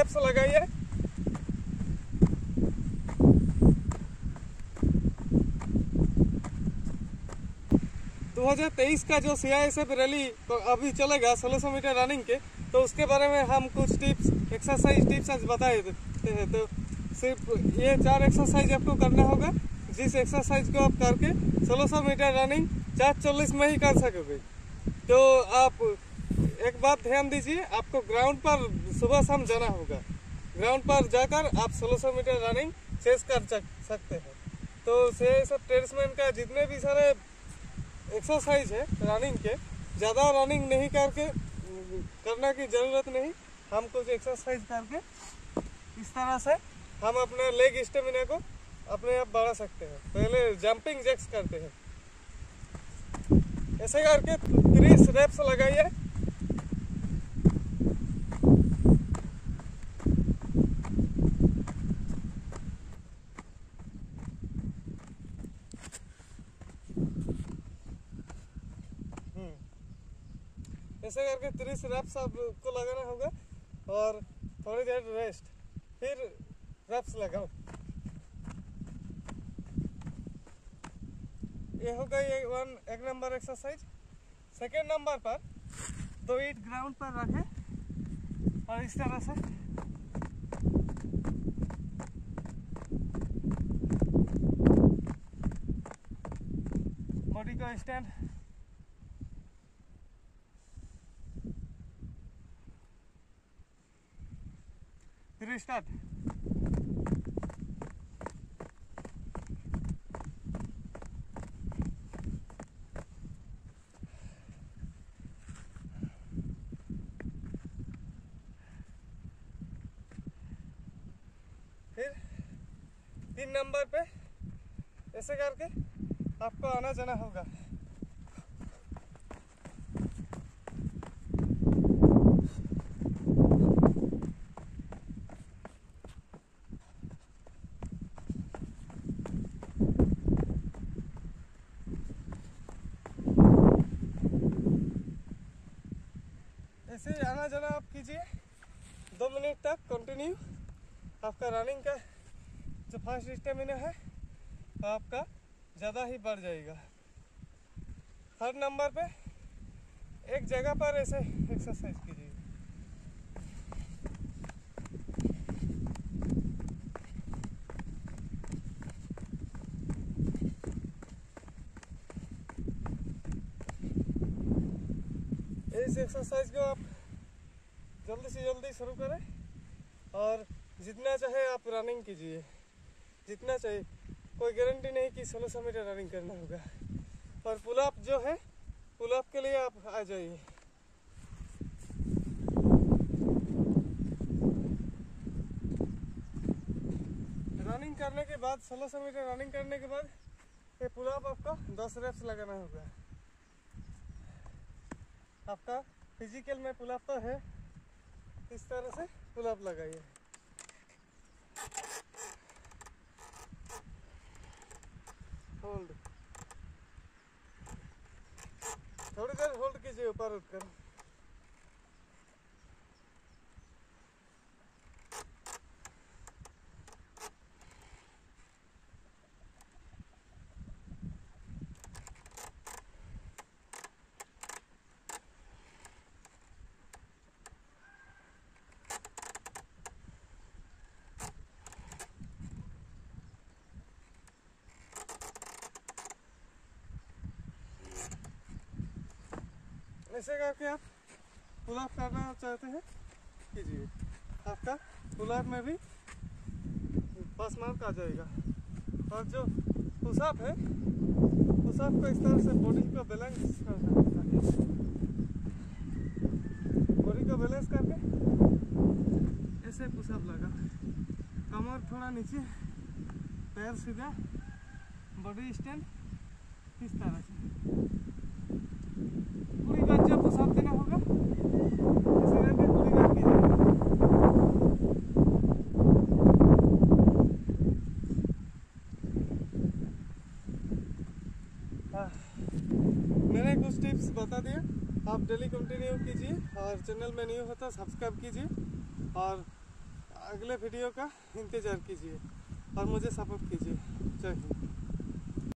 Wraps लगाइए। दो हज़ार तेईस का जो सी आई एस रैली तो अभी चलेगा सोलह सौ मीटर रनिंग के तो उसके बारे में हम कुछ टिप्स एक्सरसाइज टिप्स आज बताए देते हैं तो सिर्फ़ ये चार एक्सरसाइज आपको करना होगा, जिस एक्सरसाइज को आप करके सोलह सौ मीटर रनिंग चार चालीस में ही कर सकोगे तो आप एक बात ध्यान दीजिए, आपको ग्राउंड पर सुबह शाम जाना होगा। ग्राउंड पर जाकर आप 1600 मीटर रनिंग शेष कर सकते हैं। तो से सब ट्रेड्समैन का जितने भी सारे एक्सरसाइज है रनिंग के, ज़्यादा रनिंग नहीं करके, करना की ज़रूरत नहीं। हम कुछ एक्सरसाइज करके इस तरह से हम अपने लेग स्टेमिना को अपने आप बढ़ा सकते हैं। पहले जंपिंग जैक्स करते हैं। ऐसे करके तीस रेप्स लगाइए। ऐसे करके तीस रेप्स आपको लगाना होगा और थोड़ी देर रेस्ट फिर रेप्स लगाओ। ये हो गई एक वन एक नंबर एक्सरसाइज सेकेंड नंबर पर दो ईट ग्राउंड पर रखें और इस तरह से। बॉडी को स्टैंड फिर स्टार्ट फिर तीन नंबर पे ऐसे करके आपको आना जाना होगा ऐसे ही आना जाना आप कीजिए। दो मिनट तक कंटिन्यू आपका रनिंग का जो फास्ट स्टेमिना है, आपका ज़्यादा ही बढ़ जाएगा। थर्ड नंबर पे एक जगह पर ऐसे एक्सरसाइज कीजिए। इस एक्सरसाइज को आप जल्दी से जल्दी शुरू करें और जितना चाहे आप रनिंग कीजिए। जितना चाहिए कोई गारंटी नहीं कि सोलह सौ मीटर रनिंग करना होगा। और पुलअप जो है पुलअप के लिए आप आ जाइए। रनिंग करने के बाद, सोलह सौ मीटर रनिंग करने के बाद, ये पुलअप आपका दस रेप्स लगाना होगा। आपका फ़िज़िकल में पुलअप तो है इस तरह से गुलाब लगाइए। होल्ड थोड़ी देर होल्ड कीजिए ऊपर उठकर। ऐसे करके आप? पुलअप करना चाहते हैं? कीजिए। आपका पुलअप में भी पास मार्क आ जाएगा। और जो पुशअप है पुशअप को इस तरह से बॉडी को बैलेंस करना बॉडी को बैलेंस करके ऐसे पुशअप लगा। कमर थोड़ा नीचे, पैर सीधा बॉडी स्टैंड इस तरह से पूरी बात जब पुशअप देना होगा ऐसे करके पूरी बात कीजिए हाँ, मैंने कुछ टिप्स बता दिया आप डेली कंटिन्यू कीजिए और चैनल में न्यू होता सब्सक्राइब कीजिए और अगले वीडियो का इंतज़ार कीजिए और मुझे सपोर्ट कीजिए। जय हिंद।